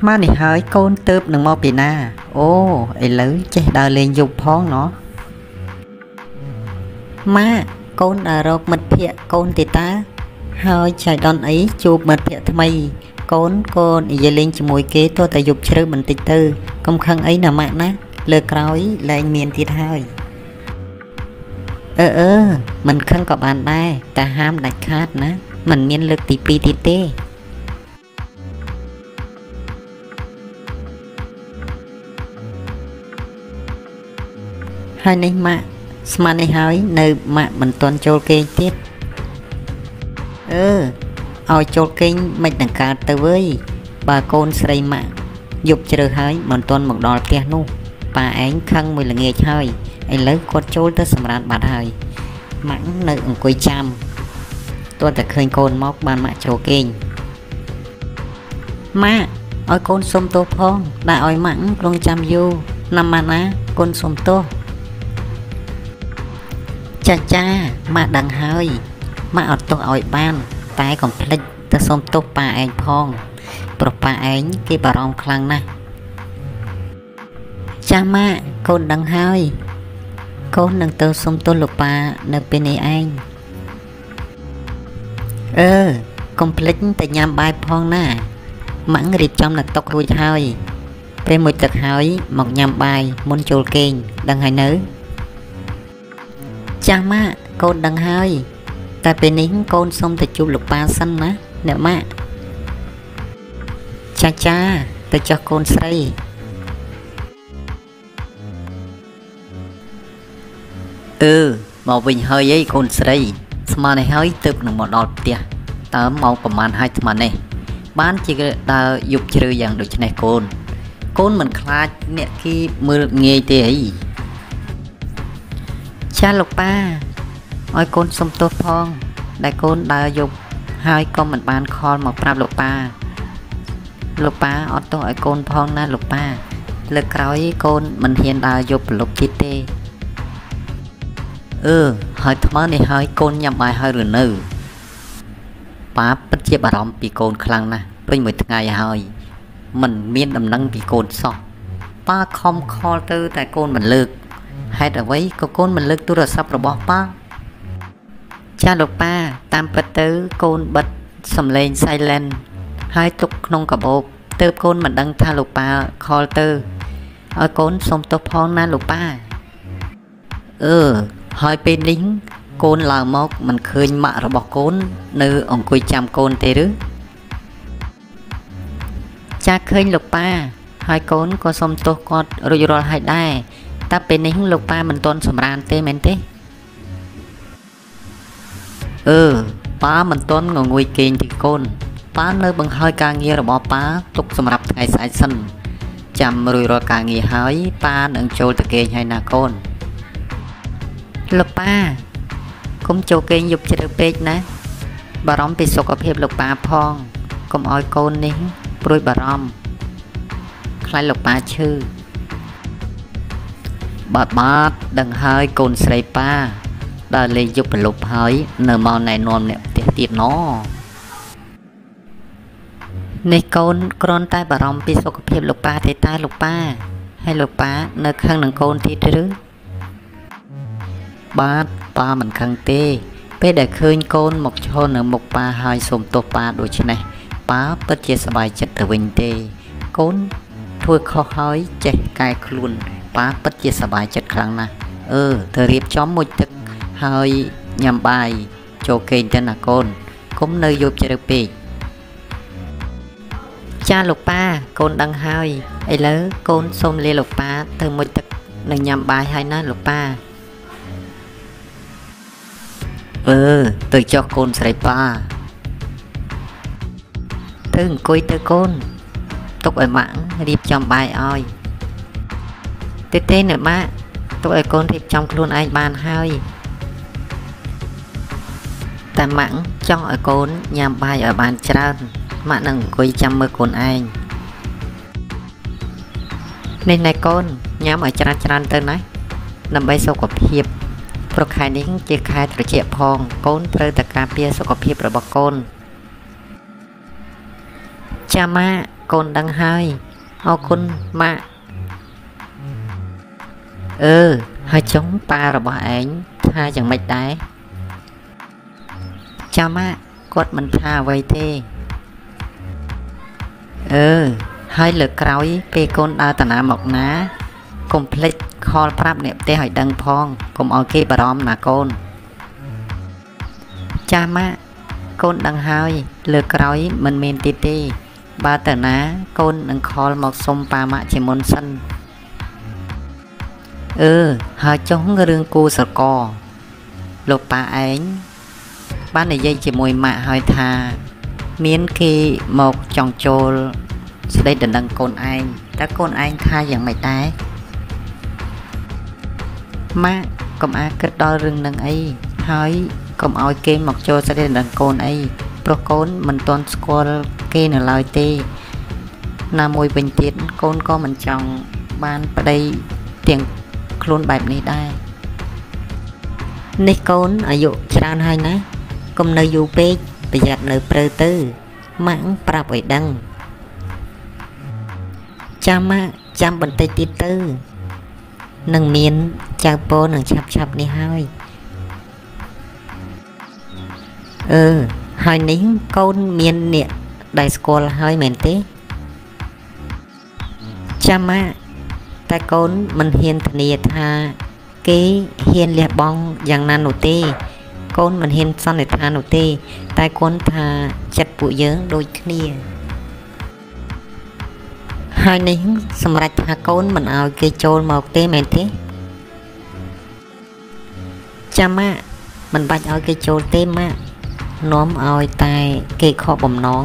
ថ្មនេះហើយកូនទៅបនឹងមកពីណាអូឥឡូវចេះដើរលេងយប់ផងណោះម៉ាក់កូនដើររកមិត្តភ័ក្តិកូនទេតា ហើយចៃដនអីជួបមិត្តភ័ក្តិថ្មី កូនកូននិយាយលេងជាមួយគេទោះតែយប់ជ្រៅបន្តិចទៅកុំខឹងអីណាម៉ាក់ណាលើកក្រោយលែងមានទៀតហើយអឺអឺមិនខឹងក៏បានដែរតែហាមដាច់ខាតណាมันមានលើកទី2ទៀតទេ ហើយនេះម៉ាក់ស្មាននេះហើយនៅម៉ាក់មិនទាន់ចូលគេងទៀតអឺឲ្យចូលគេងមិនដង្កើតទៅវើយបើកូនស្រីម៉ាក់យប់ជ្រៅហើយមិនទាន់មកដល់ផ្ទះនោះប៉ាឯងខឹងមួយល្ងាចហើយឥឡូវគាត់ចូលទៅសម្រានបាត់ហើយម៉ាក់នៅអង្គុយចាំទាល់តែឃើញកូនមកបានម៉ាក់ចូលគេងម៉ាក់ឲ្យកូនសុំទោសផងដែលឲ្យម៉ាក់គ្រងចាំយូរណាំម៉ាក់ណាកូនសុំទោស ចាចាម៉ាក់ដឹងហើយម៉ាក់អត់ទោសឲ្យបាន តែកុំភ្លេចទៅសុំទោសប៉ាឯងផងព្រោះប៉ាឯងគេបារម្ភខ្លាំងណាស់ចាម៉ាក់កូនដឹងហើយកូននឹងទៅសុំទោសលោកប៉ានៅពេលនេះឯងអឺកុំភ្លេចទៅញ៉ាំបាយផងណាម៉ាក់រៀបចំនៅតុរួចហើយពេលមួយទឹកហើយមកញ៉ាំបាយមុនចូលគេងដឹងហើយនៅ ចាស់ម៉ាក់កូនដឹងហើយ តែពេលនេះកូនសុំទៅជួបលោកប៉ាសិនណាអ្នកម៉ាក់ចាចាទៅចោះកូនស្រីអឺមកវិញហើយអីកូនស្រី ស្មាននេះហើយទៅបនឹងមកដល់ផ្ទះតើម៉ោងប្រហែលហើយស្មាននេះ បានជាដើរយប់ជ្រៅយ៉ាងដូចនេះកូនកូនមិនខ្លាចអ្នកគេមើលងាយទេអី ចាលោកប៉ាឲ្យកូនសុំទោសផង ដែលកូនដើរយប់ហើយក៏មិនបានខលមកប្រាប់លោកប៉ាលោកប៉ាអត់ទោសឲ្យកូនផងណាលោកប៉ាលើកក្រោយកូនមិនហ៊ានដើរយប់ប្រលប់ទៀតទេអឺហើយថ្មនេះហើយកូនញ៉ាំបាយហើយឬនៅប៉ាពិតជាបារម្ភពីកូនខ្លាំងណាស់ពេញមួយថ្ងៃហើយមិនមានដំណឹងពីកូនសោះប៉ាខំខលទៅតែកូនមិនលើក ហេតុអ្វីក៏កូនមិនលើកទូរស័ព្ទរបស់ប៉ាចាលោកប៉ាតាមពិតទៅកូនបិទសំឡេង silent ហើយទុកក្នុងកាបូបទើបកូនមិនដឹងថាលោកប៉ាខលទៅឲ្យកូនសុំទោសផងណាលោកប៉ាអឺហើយពេលនេះកូនឡើងមកមិនឃើញម៉ាក់របស់កូន នៅ អង្គុយចាំកូនទេឬចាឃើញលោកប៉ាហើយកូនក៏សុំទោសគាត់រួចរាល់ហើយដែរ តែពេលនេះលោកប៉ាមិនទាន់សម្រានទេមែនទេអឺប៉ាមិនទាន់ងងុយគេងទីកូនប៉ានៅបង្ហើយការងាររបស់ប៉ាទុកសម្រាប់ថ្ងៃស្អែកសិនចាំរួចរាល់ការងារហើយប៉ានឹងចូលទៅគេងហើយណាកូនលោកប៉ាកុំចូលគេងយប់ជ្រៅពេកណាបារម្ភពីសុខភាពលោកប៉ាផងកុំឲ្យកូននេះព្រួយបារម្ភខ្លាចលោកប៉ាឈឺ បាទបាទដឹងហើយកូនស្រីប៉ាដើរលេងយប់ប្រលប់ហើយ នៅមកណែនាំអ្នកផ្ទះទៀតណនេះកូនគ្រាន់តែបារម្ភពីសុខភាពលោកប៉ាទេតើលោកប៉ាហើយលោកប៉ានៅខឹងនឹងកូនទៀតឬបាទប៉ាមិនខឹងទេ ពេលដែលឃើញកូនមកឈរនៅមុខប៉ាហើយសូមទោសប៉ាដូច្នេះប៉ាពិតជាសប្បាយចិត្តទៅវិញទេ កូនធ្វើខុសហើយចេះកែខ្លួន ប៉ាពិតជាសប្បាយចិត្តខ្លាំងណាស់អឺទៅរៀបចំមួយទឹកហើយញ៉ាំបាយចូលគេងទៅណាកូនកុំនៅយប់ជ្រៅពេកចាលោកប៉ាកូនដឹងហើយឥឡូវកូនសូមលាលោកប៉ាទៅមុជទឹកនិងញ៉ាំបាយហើយណាលោកប៉ាអឺទៅចុះកូនស្រីប៉ាទៅអង្គុយទៅកូនទុកឲ្យម៉ាក់រៀបចំបាយឲ្យ ទេទេនៅម៉ាក់ទុកឲ្យកូនរៀបចំខ្លួនឯងបានហើយតែម៉ាក់ចង់ឲ្យកូនញ៉ាំបាយឲ្យបានច្រើនម៉ាក់នឹងអង្គុយចាំមើលកូនឯងនេះណែកូនញ៉ាំឲ្យច្រើនច្រើនទៅណាដើម្បីសុខភាពព្រោះខែនេះជាខែត្រជាក់ផង កូនត្រូវតែការពារសុខភាពរបស់កូនចាម៉ាកូនដឹងហើយអរគុណម៉ាក់ អឺហើយចុងប៉ារបស់ឯងថាយ៉ាងម៉េចដែរចាំម៉ាក់គាត់មិនថាអ្វីទេអឺហើយលើកក្រោយ ពេលកូនដើរតាណាមកណាកុំភ្លេចខលប្រាប់អ្នកផ្ទះឲ្យដឹងផងកុំឲ្យគេបារម្ភណាកូនចាម៉ាក់កូនដឹងហើយ លើកក្រោយមិនមានទីទេ បើតើណា កូននឹងខលមកសុំប៉ាម៉ាក់ជាមុនសិន អឺហើយចុះរឿងគូស្រកលោកប៉ាឯងបាននិយាយជាមួយម៉ាក់ហើយថា មានគេមកចង់ចូលស្ដីដណ្ដឹងកូនឯងតើកូនឯងថាយ៉ាងម៉េចដែរម៉ាក់កុំអាចគិតដល់រឿងនឹងអីហើយកុំឲ្យគេមកចូលស្ដីដណ្ដឹងកូនអីព្រោះកូនមិនទាន់ស្គាល់គេនៅឡើយទេ ណាមួយវិញទៀតកូនក៏មិនចង់បានប្តីទាំង ខ្លួនបែបនេះដែរនេះកូនអាយុច្រើនហើយណាកុំនៅយូរពេកប្រយ័ត្ននៅព្រៅទៅម៉ាក់ប្រាប់ឲ្យដឹងចាំម៉ាក់ចាំបន្តិចទៀតទៅនឹងមានចៅពូនឹងឆាប់ឆាប់នេះហើយអឺហើយនេះកូនមានអ្នកដែលស្គាល់ហើយមែនទេចាំម៉ាក់ តែកូនមិនហ៊ានធានាថា គេហ៊ានលះបង់យ៉ាងណានោះទេ កូនមិនហ៊ានសន្និដ្ឋាននោះទេ តែគន់ថាចិត្តពួកយើងដូចគ្នាហើយនេះសម្រាប់ថាកូនមិនឲ្យគេចូលមកទេមែនទេចាំម៉ាក់មិនបាច់ឲ្យគេចូលទេម៉ាក់នាំឲ្យតែគេខកបំណង